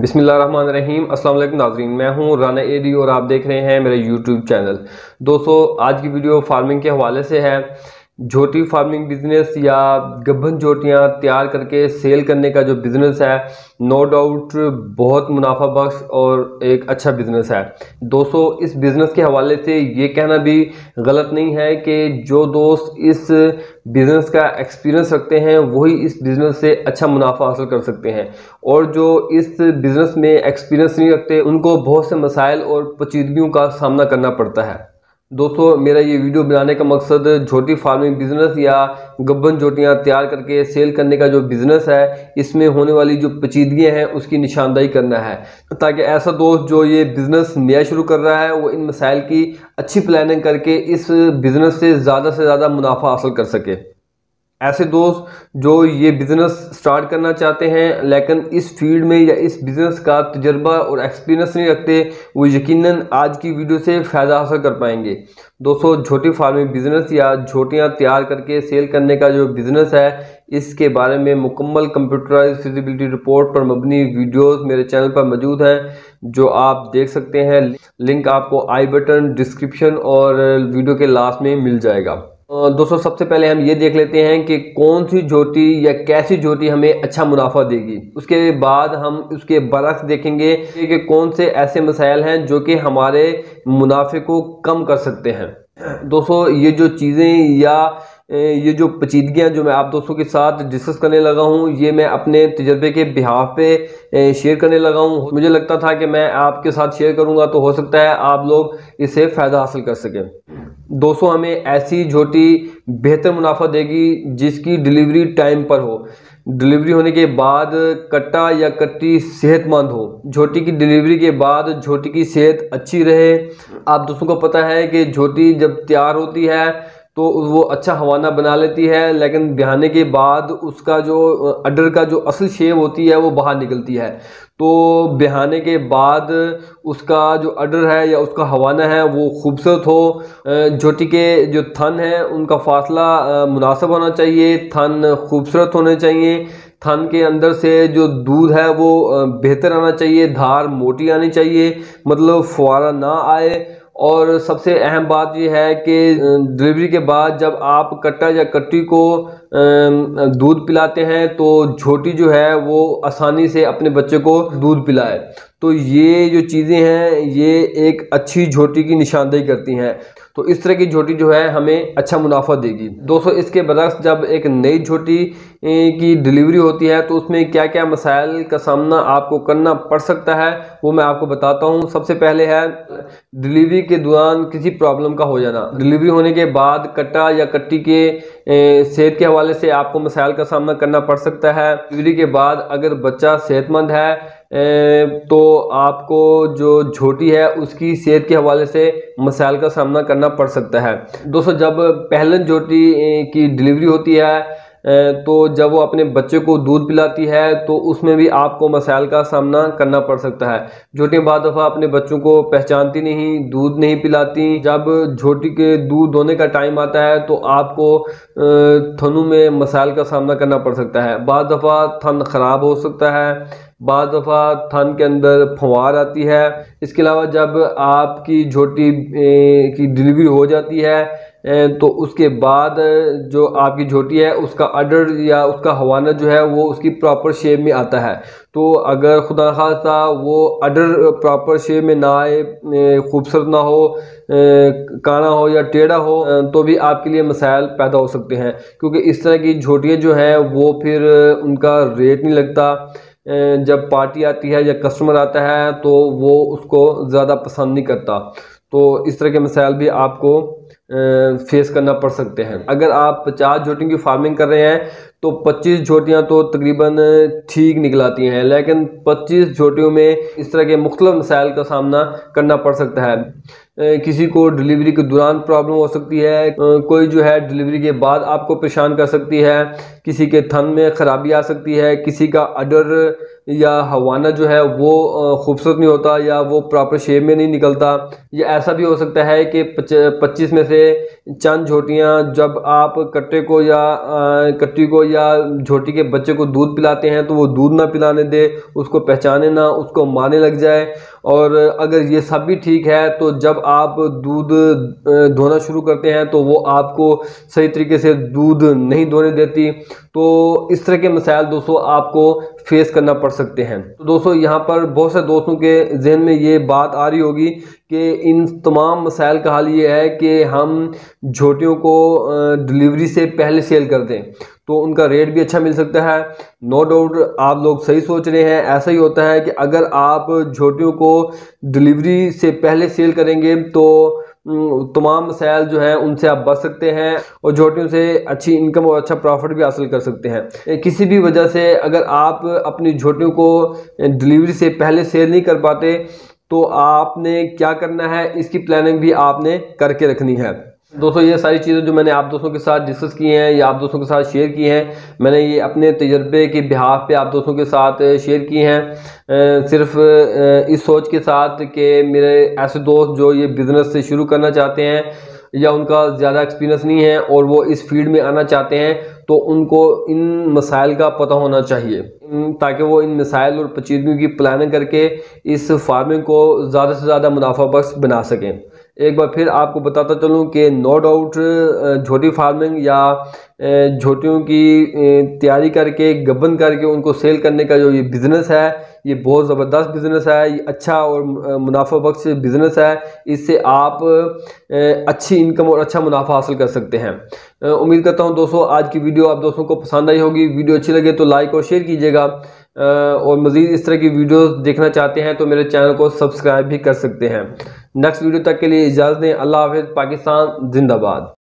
बिसमीम असल नाजरीन, मैं हूँ राना एडी और आप देख रहे हैं मेरा यूट्यूब चैनल। दोस्तों, आज की वीडियो फ़ार्मिंग के हवाले से है। झोटी फ़ार्मिंग बिज़नेस या गबन झोटियाँ तैयार करके सेल करने का जो बिज़नेस है नो डाउट बहुत मुनाफा बख्श और एक अच्छा बिज़नेस है। दोस्तों, इस बिज़नेस के हवाले से ये कहना भी गलत नहीं है कि जो दोस्त इस बिज़नेस का एक्सपीरियंस रखते हैं, वही इस बिज़नेस से अच्छा मुनाफा हासिल कर सकते हैं। और जो इस बिज़नेस में एक्सपीरियंस नहीं रखते, उनको बहुत से मसाइल और पचीदगियों का सामना करना पड़ता है। दोस्तों, मेरा ये वीडियो बनाने का मकसद झोटी फ़ार्मिंग बिज़नेस या गब्बन झोटियाँ तैयार करके सेल करने का जो बिज़नेस है, इसमें होने वाली जो पेचीदगियाँ हैं, उसकी निशानदाही करना है। ताकि ऐसा दोस्त जो ये बिज़नेस नया शुरू कर रहा है, वो इन मसाइल की अच्छी प्लानिंग करके इस बिज़नेस से ज़्यादा से ज़्यादा मुनाफा हासिल कर सके। ऐसे दोस्त जो ये बिज़नेस स्टार्ट करना चाहते हैं, लेकिन इस फ़ील्ड में या इस बिज़नेस का तजर्बा और एक्सपीरियंस नहीं रखते, वो यकीनन आज की वीडियो से फ़ायदा हासिल कर पाएँगे। दोस्तों, छोटी फ़ार्मिंग बिज़नेस या छोटियाँ तैयार करके सेल करने का जो बिज़नेस है, इसके बारे में मुकम्मल कंप्यूटराइज फिजिबिलिटी रिपोर्ट पर मबनी वीडियोस मेरे चैनल पर मौजूद हैं, जो आप देख सकते हैं। लिंक आपको आई बटन डिस्क्रिप्शन और वीडियो के लास्ट में मिल जाएगा। दोस्तों, सबसे पहले हम ये देख लेते हैं कि कौन सी जोटी या कैसी जोटी हमें अच्छा मुनाफा देगी। उसके बाद हम उसके बरक्स देखेंगे कि कौन से ऐसे मसाइल हैं जो कि हमारे मुनाफे को कम कर सकते हैं। दोस्तों, ये जो चीज़ें या ये जो पचीदगियाँ जो मैं आप दोस्तों के साथ डिस्कस करने लगा हूँ, ये मैं अपने तजर्बे के बिहाफ पे शेयर करने लगा हूँ। मुझे लगता था कि मैं आपके साथ शेयर करूँगा तो हो सकता है आप लोग इससे फ़ायदा हासिल कर सकें। दोस्तों, हमें ऐसी झोटी बेहतर मुनाफा देगी जिसकी डिलीवरी टाइम पर हो। डिलीवरी होने के बाद कट्टा या कट्टी सेहतमंद हो। झोटी की डिलीवरी के बाद झोटी की सेहत अच्छी रहे। आप दोस्तों को पता है कि झोटी जब तैयार होती है तो वो अच्छा हवाना बना लेती है, लेकिन बिहाने के बाद उसका जो, अडर का जो असल शेप होती है, वो बाहर निकलती है। तो बिहाने के बाद उसका जो अडर है या उसका हवाना है, वो खूबसूरत हो। झोटी के जो थन है, उनका फासला मुनासब होना चाहिए। थन खूबसूरत होने चाहिए। थन के अंदर से जो दूध है, वो बेहतर आना चाहिए। धार मोटी आनी चाहिए। मतलब फुआरा ना आए। और सबसे अहम बात यह है कि डिलीवरी के बाद जब आप कट्टा या कट्टी को दूध पिलाते हैं तो झोटी जो है वो आसानी से अपने बच्चे को दूध पिलाए। तो ये जो चीज़ें हैं, ये एक अच्छी झोटी की निशानदेही करती हैं। तो इस तरह की झोटी जो है हमें अच्छा मुनाफा देगी। दोस्तों, इसके बरक्स जब एक नई झोटी की डिलीवरी होती है तो उसमें क्या क्या मसाइल का सामना आपको करना पड़ सकता है, वो मैं आपको बताता हूँ। सबसे पहले है, डिलीवरी के दौरान किसी प्रॉब्लम का हो जाना। डिलीवरी होने के बाद कट्टा या कट्टी के सेहत के हवाले से आपको मसाइल का सामना करना पड़ सकता है। डिलीवरी के बाद अगर बच्चा सेहतमंद है तो आपको जो झोटी है, उसकी सेहत के हवाले से मसाइल का सामना करना पड़ सकता है। दोस्तों, जब पहलन झोटी की डिलीवरी होती है तो जब वो अपने बच्चे को दूध पिलाती है तो उसमें भी आपको मसाइल का सामना करना पड़ सकता है। झोटी बाद दफ़ा अपने बच्चों को पहचानती नहीं, दूध नहीं पिलाती। जब झोटी के दूध धोने का टाइम आता है तो आपको थनों में मसाइल का सामना करना पड़ सकता है। बाद दफ़ा थन ख़राब हो सकता है बाद दफ़ा थन के अंदर फवार आती है। इसके अलावा जब आपकी झोटी की डिलीवरी हो जाती है तो उसके बाद जो आपकी झोटी है, उसका अडर या उसका हवाना जो है, वो उसकी प्रॉपर शेप में आता है। तो अगर खुदा खासा वो अडर प्रॉपर शेप में ना आए खूबसूरत ना हो काना हो या टेढ़ा हो तो भी आपके लिए मसाइल पैदा हो सकते हैं। क्योंकि इस तरह की झोटियाँ जो हैं, वो फिर उनका रेट नहीं लगता। जब पार्टी आती है या कस्टमर आता है तो वो उसको ज़्यादा पसंद नहीं करता। तो इस तरह के मसाइल भी आपको फेस करना पड़ सकते हैं। अगर आप पचास झोटियों की फ़ार्मिंग कर रहे हैं तो 25 झोटियाँ तो तकरीबन ठीक निकलाती हैं, लेकिन 25 झोटियों में इस तरह के मुख्तलिफ़ मसाइल का सामना करना पड़ सकता है। किसी को डिलीवरी के दौरान प्रॉब्लम हो सकती है कोई जो है डिलीवरी के बाद आपको परेशान कर सकती है, किसी के थन में ख़राबी आ सकती है, किसी का अडर या हवाना जो है वो खूबसूरत नहीं होता या वो प्रॉपर शेप में नहीं निकलता। या ऐसा भी हो सकता है कि पच्चीस में से चंद झोटियाँ जब आप कट्टे को या कट्टी को या झोटी के बच्चे को दूध पिलाते हैं तो वो दूध ना पिलाने दे, उसको पहचाने ना, उसको मारने लग जाए। और अगर ये सब भी ठीक है तो जब आप दूध धोना शुरू करते हैं तो वो आपको सही तरीके से दूध नहीं धोने देती। तो इस तरह के मसाइल दोस्तों आपको फेस करना पड़ सकते हैं। तो दोस्तों, यहाँ पर बहुत से दोस्तों के जहन में ये बात आ रही होगी कि इन तमाम मसाइल का हाल ये है कि हम झोटियों को डिलीवरी से पहले सेल कर दें तो उनका रेट भी अच्छा मिल सकता है। नो डाउट, आप लोग सही सोच रहे हैं। ऐसा ही होता है कि अगर आप झोटियों को डिलीवरी से पहले सेल करेंगे तो तमाम मसाइल जो हैं, उनसे आप बच सकते हैं और झोटियों से अच्छी इनकम और अच्छा प्रॉफिट भी हासिल कर सकते हैं। किसी भी वजह से अगर आप अपनी झोटियों को डिलीवरी से पहले सेल नहीं कर पाते तो आपने क्या करना है? इसकी प्लानिंग भी आपने करके रखनी है। दोस्तों, ये सारी चीज़ें जो मैंने आप दोस्तों के साथ डिस्कस की हैं, या आप दोस्तों के साथ शेयर की हैं, मैंने ये अपने तजर्बे के बिहाफ पे आप दोस्तों के साथ शेयर की हैं। सिर्फ़ इस सोच के साथ कि मेरे ऐसे दोस्त जो ये बिज़नेस से शुरू करना चाहते हैं या उनका ज़्यादा एक्सपीरियंस नहीं है और वो इस फ़ील्ड में आना चाहते हैं तो उनको इन मसाइल का पता होना चाहिए। ताकि वो इन मिसाइल और पचीदगी की प्लानिंग करके इस फ़ार्मिंग को ज़्यादा से ज़्यादा मुनाफा बख्श बना सकें। एक बार फिर आपको बताता चलूँ कि नो डाउट झोटी फ़ार्मिंग या झोटियों की तैयारी करके, गबन करके उनको सेल करने का जो ये बिज़नेस है, ये बहुत ज़बरदस्त बिज़नेस है, ये अच्छा और मुनाफा बख्श बिज़नेस है, इससे आप अच्छी इनकम और अच्छा मुनाफा हासिल कर सकते हैं। उम्मीद करता हूँ दोस्तों, आज की वीडियो आप दोस्तों को पसंद आई होगी। वीडियो अच्छी लगे तो लाइक और शेयर कीजिएगा। और मज़ीद इस तरह की वीडियोस देखना चाहते हैं तो मेरे चैनल को सब्सक्राइब भी कर सकते हैं। नेक्स्ट वीडियो तक के लिए इजाज़त दें। अल्लाह हाफिज़। पाकिस्तान जिंदाबाद।